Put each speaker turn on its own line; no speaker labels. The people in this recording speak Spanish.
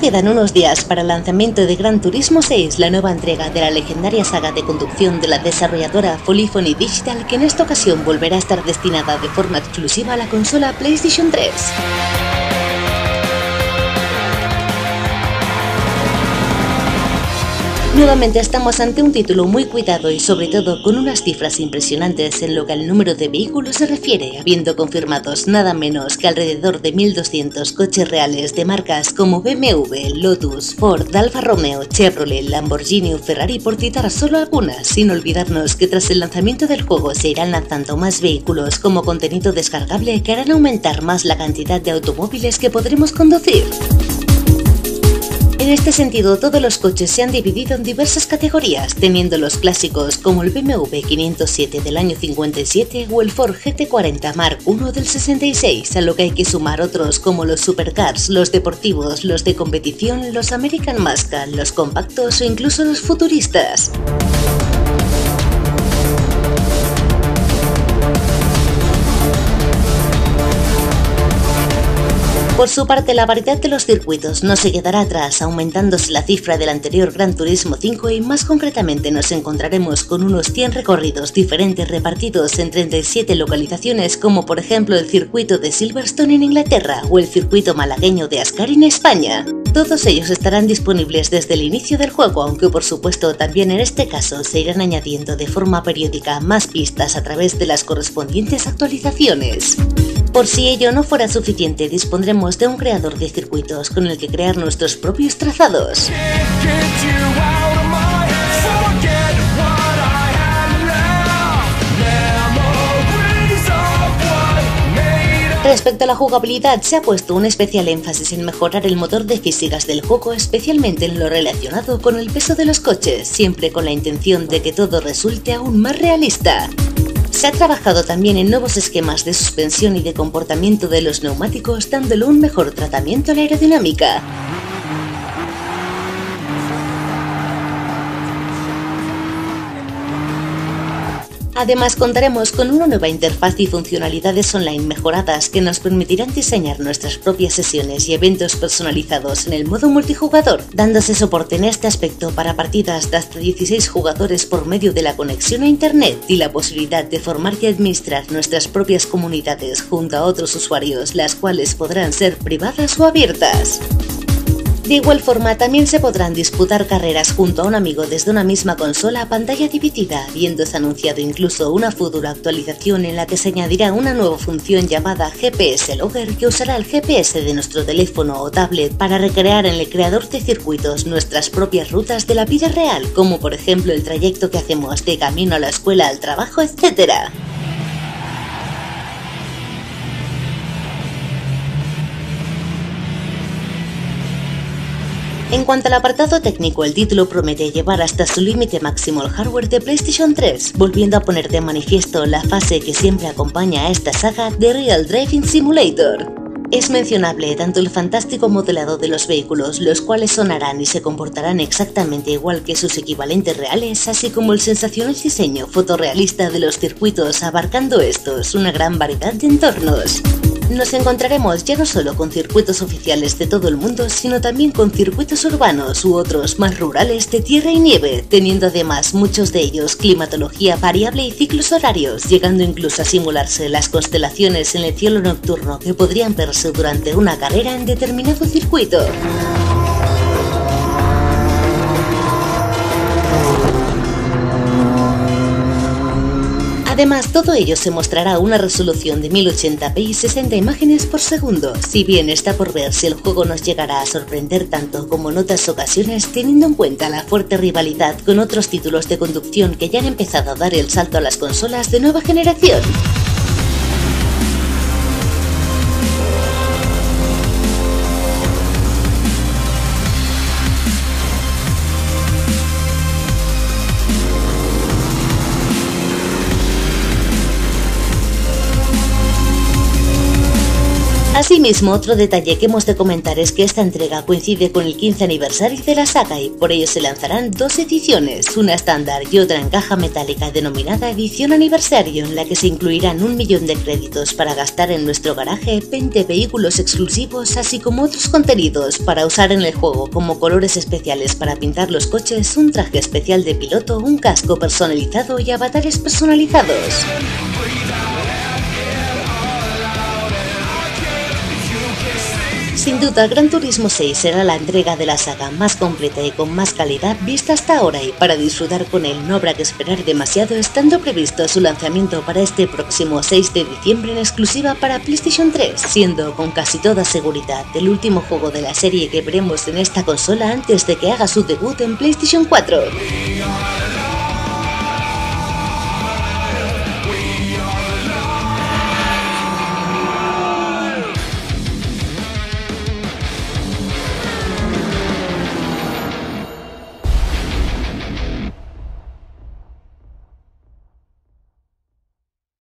quedan unos días para el lanzamiento de Gran Turismo 6, la nueva entrega de la legendaria saga de conducción de la desarrolladora Polyphony Digital, que en esta ocasión volverá a estar destinada de forma exclusiva a la consola PlayStation 3. Nuevamente estamos ante un título muy cuidado y sobre todo con unas cifras impresionantes en lo que al número de vehículos se refiere, habiendo confirmados nada menos que alrededor de 1.200 coches reales de marcas como BMW, Lotus, Ford, Alfa Romeo, Chevrolet, Lamborghini o Ferrari por citar solo algunas, sin olvidarnos que tras el lanzamiento del juego se irán lanzando más vehículos como contenido descargable que harán aumentar más la cantidad de automóviles que podremos conducir. En este sentido, todos los coches se han dividido en diversas categorías, teniendo los clásicos como el BMW 507 del año 57 o el Ford GT40 Mark I del 66, a lo que hay que sumar otros como los supercars, los deportivos, los de competición, los American Muscle, los compactos o incluso los futuristas. Por su parte, la variedad de los circuitos no se quedará atrás, aumentándose la cifra del anterior Gran Turismo 5 y más concretamente nos encontraremos con unos 100 recorridos diferentes repartidos en 37 localizaciones como por ejemplo el circuito de Silverstone en Inglaterra o el circuito malagueño de Ascari en España. Todos ellos estarán disponibles desde el inicio del juego, aunque por supuesto también en este caso se irán añadiendo de forma periódica más pistas a través de las correspondientes actualizaciones. Por si ello no fuera suficiente, dispondremos de un creador de circuitos con el que crear nuestros propios trazados. Respecto a la jugabilidad, se ha puesto un especial énfasis en mejorar el motor de físicas del juego, especialmente en lo relacionado con el peso de los coches, siempre con la intención de que todo resulte aún más realista. Se ha trabajado también en nuevos esquemas de suspensión y de comportamiento de los neumáticos dándole un mejor tratamiento a la aerodinámica. Además contaremos con una nueva interfaz y funcionalidades online mejoradas que nos permitirán diseñar nuestras propias sesiones y eventos personalizados en el modo multijugador, dándose soporte en este aspecto para partidas de hasta 16 jugadores por medio de la conexión a Internet y la posibilidad de formar y administrar nuestras propias comunidades junto a otros usuarios, las cuales podrán ser privadas o abiertas. De igual forma, también se podrán disputar carreras junto a un amigo desde una misma consola a pantalla dividida, habiéndose anunciado incluso una futura actualización en la que se añadirá una nueva función llamada GPS Logger que usará el GPS de nuestro teléfono o tablet para recrear en el creador de circuitos nuestras propias rutas de la vida real, como por ejemplo el trayecto que hacemos de camino a la escuela, al trabajo, etc. En cuanto al apartado técnico, el título promete llevar hasta su límite máximo el hardware de PlayStation 3, volviendo a poner de manifiesto la fase que siempre acompaña a esta saga de Real Driving Simulator. Es mencionable tanto el fantástico modelado de los vehículos, los cuales sonarán y se comportarán exactamente igual que sus equivalentes reales, así como el sensacional diseño fotorrealista de los circuitos abarcando estos una gran variedad de entornos. Nos encontraremos ya no solo con circuitos oficiales de todo el mundo, sino también con circuitos urbanos u otros más rurales de tierra y nieve, teniendo además muchos de ellos climatología variable y ciclos horarios, llegando incluso a simularse las constelaciones en el cielo nocturno que podrían verse durante una carrera en determinado circuito. Además, todo ello se mostrará a una resolución de 1080p y 60 imágenes por segundo, si bien está por ver si el juego nos llegará a sorprender tanto como en otras ocasiones teniendo en cuenta la fuerte rivalidad con otros títulos de conducción que ya han empezado a dar el salto a las consolas de nueva generación. Asimismo, otro detalle que hemos de comentar es que esta entrega coincide con el 15 aniversario de la saga y por ello se lanzarán dos ediciones, una estándar y otra en caja metálica denominada edición aniversario en la que se incluirán un millón de créditos para gastar en nuestro garaje, 20 vehículos exclusivos así como otros contenidos para usar en el juego como colores especiales para pintar los coches, un traje especial de piloto, un casco personalizado y avatares personalizados. Sin duda, Gran Turismo 6 será la entrega de la saga más completa y con más calidad vista hasta ahora y para disfrutar con él no habrá que esperar demasiado estando previsto su lanzamiento para este próximo 6 de diciembre en exclusiva para PlayStation 3, siendo con casi toda seguridad el último juego de la serie que veremos en esta consola antes de que haga su debut en PlayStation 4.